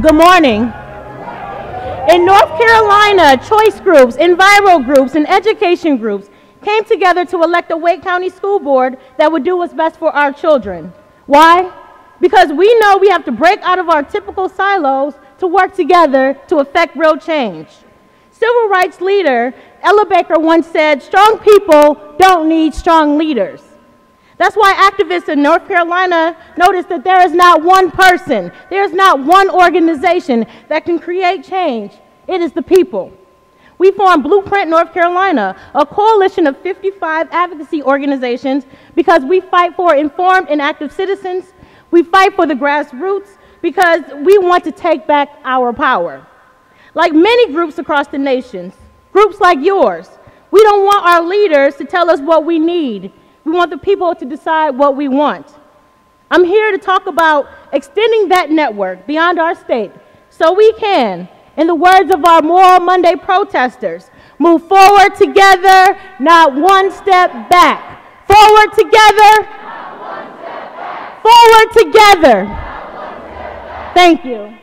Good morning. In North Carolina, choice groups, enviro groups, and education groups came together to elect a Wake County School Board that would do what's best for our children. Why? Because we know we have to break out of our typical silos to work together to effect real change. Civil rights leader Ella Baker once said, strong people don't need strong leaders. That's why activists in North Carolina noticed that there is not one person, there is not one organization that can create change. It is the people. We formed Blueprint North Carolina, a coalition of 55 advocacy organizations because we fight for informed and active citizens. We fight for the grassroots because we want to take back our power. Like many groups across the nation, groups like yours, we don't want our leaders to tell us what we need. We want the people to decide what we want. I'm here to talk about extending that network beyond our state so we can, in the words of our Moral Monday protesters, move forward together, not one step back. Forward together, forward together. Thank you.